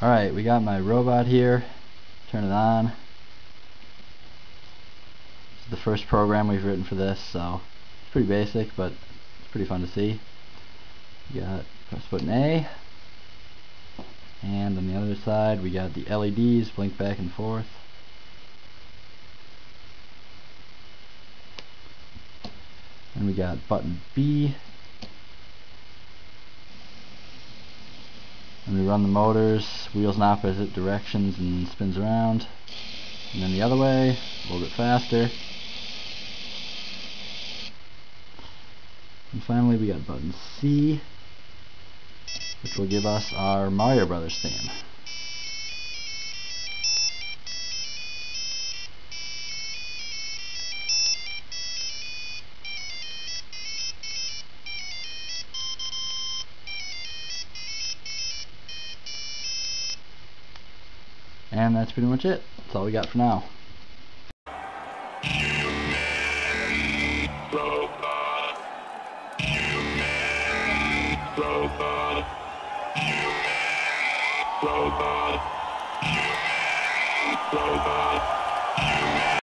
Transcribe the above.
Alright, we got my robot here. Turn it on. This is the first program we've written for this, so it's pretty basic, but it's pretty fun to see. We got press button A, and on the other side we got the LEDs blink back and forth. And we got button B and we run the motors, wheels in opposite directions and spins around. And then the other way, a little bit faster. And finally we got button C, which will give us our Mario Brothers theme. And that's pretty much it. That's all we got for now. Robot. Robot.